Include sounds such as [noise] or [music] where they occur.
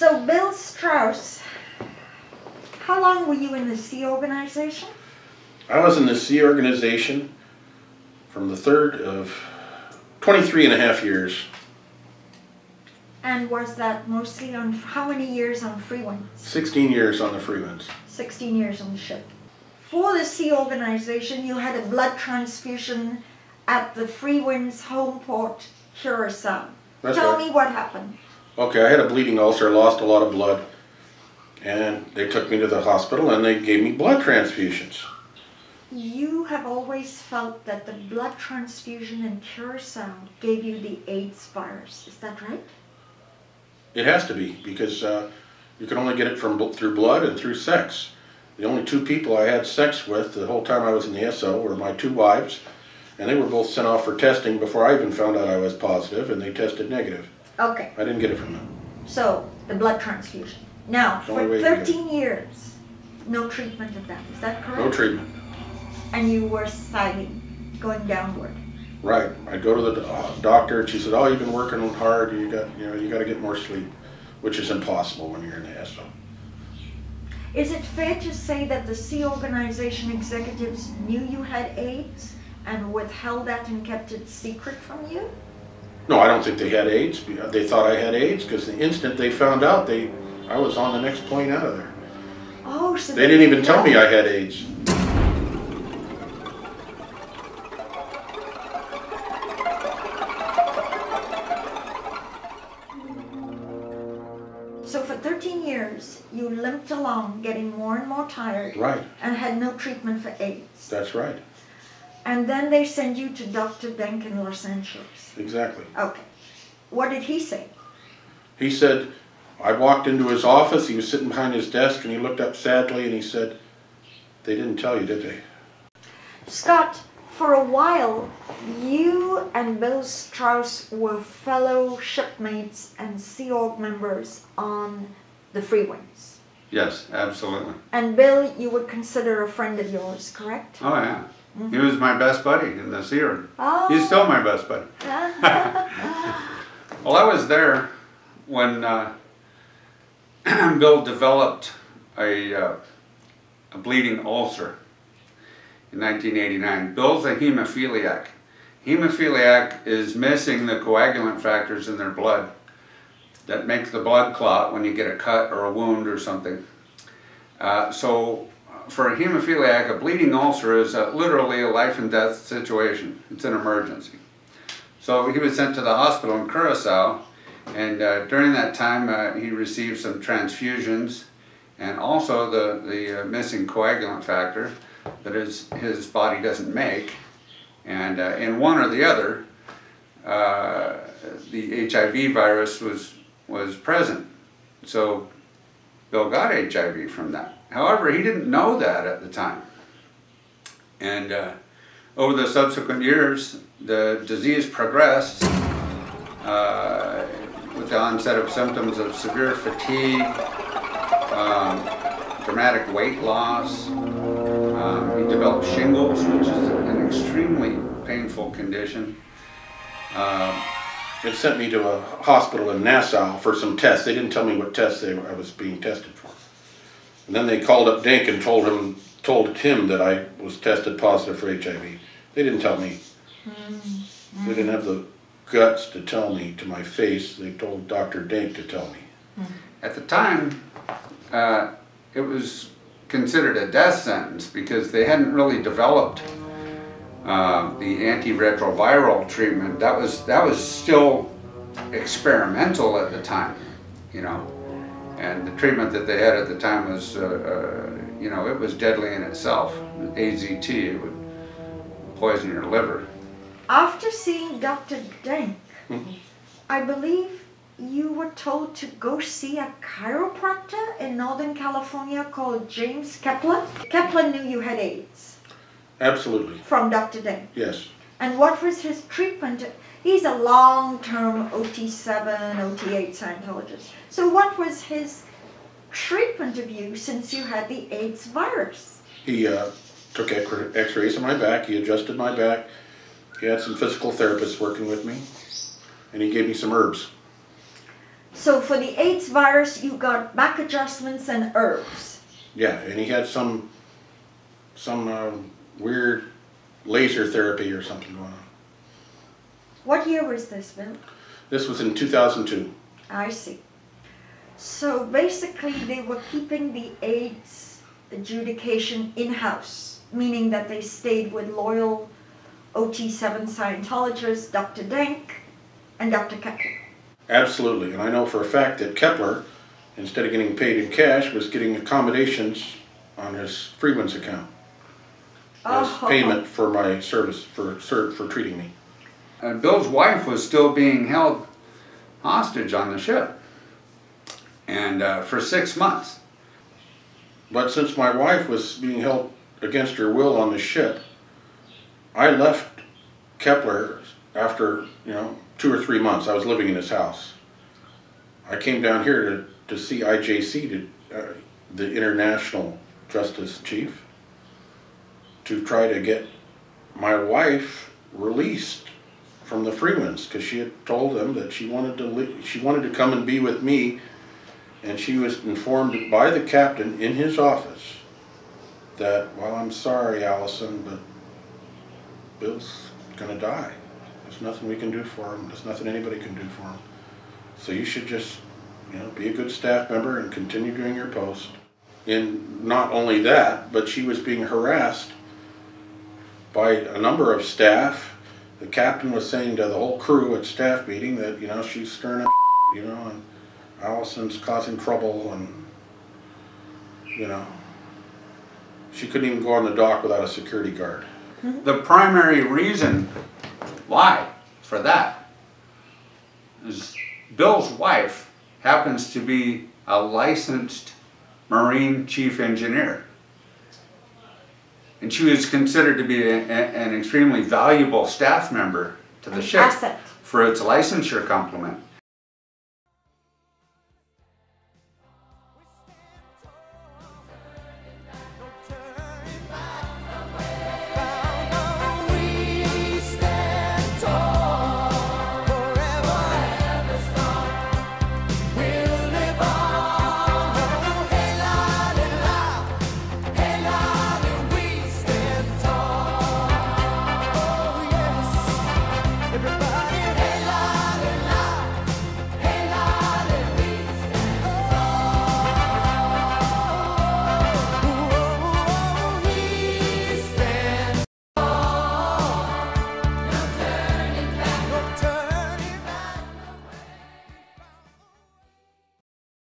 So, Bill Straass, how long were you in the Sea organization? I was in the Sea organization from the third of 23 and a half years. And was that mostly on, how many years on free Freewinds? 16 years on the free Freewinds. 16 years on the ship. For the Sea organization, you had a blood transfusion at the Free Freewinds home port, Curacao. That's Tell right. me what happened. Okay, I had a bleeding ulcer, lost a lot of blood, and they took me to the hospital and they gave me blood transfusions. You have always felt that the blood transfusion in Curacao gave you the AIDS virus. Is that right? It has to be because uh, you can only get it from through blood and through sex. The only two people I had sex with the whole time I was in the SO were my two wives, and they were both sent off for testing before I even found out I was positive, and they tested negative. Okay, I didn't get it from them. so the blood transfusion. Now, for way you can get it. 13 years, no treatment of that. Is that correct? No treatment. And you were sagging, going downward. Right. I'd go to the uh, doctor, and she said, "Oh, you've been working hard. You got, you know, you got to get more sleep," which is impossible when you're in the SO. Is it fair to say that the Sea Organization executives knew you had AIDS and withheld that and kept it secret from you? No, I don't think they had AIDS. They thought I had AIDS because the instant they found out, they, I was on the next plane out of there. Oh, so They didn't even tell me I had AIDS. So for 13 years, you limped along, getting more and more tired, Right. and had no treatment for AIDS. That's right. And then they send you to Dr. Denk in Los Angeles. Exactly. Okay. What did he say? He said, I walked into his office. He was sitting behind his desk, and he looked up sadly, and he said, "They didn't tell you, did they?" Scott, for a while, you and Bill Straass were fellow shipmates and Sea Org members on the Freewinds. Yes, absolutely. And Bill, you would consider a friend of yours, correct? Oh yeah. He was my best buddy in the Sea Oh. He's still my best buddy. [laughs] Well, I was there when uh, [clears throat] Bill developed a, uh, a bleeding ulcer in 1989. Bill's a hemophiliac. Hemophiliac is missing the coagulant factors in their blood that make the blood clot when you get a cut or a wound or something. Uh, so for a hemophiliac, a bleeding ulcer is uh literally a life and death situation. It's an emergency. So he was sent to the hospital in Curacao, and uh, during that time uh, he received some transfusions and also the, the uh, missing coagulant factor that his, his body doesn't make. And uh, in one or the other, uh, the HIV virus was, was present. So Bill got HIV from that. However, he didn't know that at the time. And uh, over the subsequent years, the disease progressed uh, with the onset of symptoms of severe fatigue, um, dramatic weight loss. Um, he developed shingles, which is an extremely painful condition. Um, It sent me to a hospital in Nassau for some tests. They didn't tell me what tests they, I was being tested for. And then they called up Denk and told him, told him that I was tested positive for HIV. They didn't tell me. They didn't have the guts to tell me to my face. They told Dr. Denk to tell me. At the time, uh, it was considered a death sentence because they hadn't really developed uh, the antiretroviral treatment. That was that was still experimental at the time, you know, and the treatment that they had at the time was, uh, uh, you know, it was deadly in itself. AZT, it would poison your liver. After seeing Dr. Denk, Mhm. I believe you were told to go see a chiropractor in Northern California called James Keppler. Keppler knew you had AIDS Absolutely, from Dr. Denk. yes. And what was his treatment? He's a long-term OT7, OT8 Scientologist. So what was his treatment of you since you had the AIDS virus? He uh, took x-rays of my back, he adjusted my back, he had some physical therapists working with me, and he gave me some herbs. So for the AIDS virus, you got back adjustments and herbs. Yeah, and he had some, some uh, weird laser therapy or something going on. What year was this, Bill? This was in 2002. I see. So basically, they were keeping the AIDS adjudication in house, meaning that they stayed with loyal OT7 Scientologists, Dr. Denk and Dr. Keppler. Absolutely, and I know for a fact that Keppler, instead of getting paid in cash, was getting accommodations on his Freewinds account as Oh. payment for my service, for, for treating me. And Bill's wife was still being held hostage on the ship. And uh, for six months. But since my wife was being held against her will on the ship, I left Keppler after, you know, two or three months. I was living in his house. I came down here to, to see IJC, to, uh, the International Justice Chief, to try to get my wife released from the Freewinds because she had told them that she wanted to she wanted to come and be with me and she was informed by the captain in his office that, well, I'm sorry, Allison, but Bill's gonna die. There's nothing we can do for him. There's nothing anybody can do for him. So you should just, you know, be a good staff member and continue doing your post. And not only that, but she was being harassed by a number of staff. The captain was saying to the whole crew at staff meeting that, you know, she's stirring up, you know, and Allison's causing trouble and, you know, she couldn't even go on the dock without a security guard. Mm-hmm. The primary reason why for that is Bill's wife happens to be a licensed Marine chief engineer. And she was considered to be a, a- an extremely valuable staff member to the ship asset. for its licensure complement.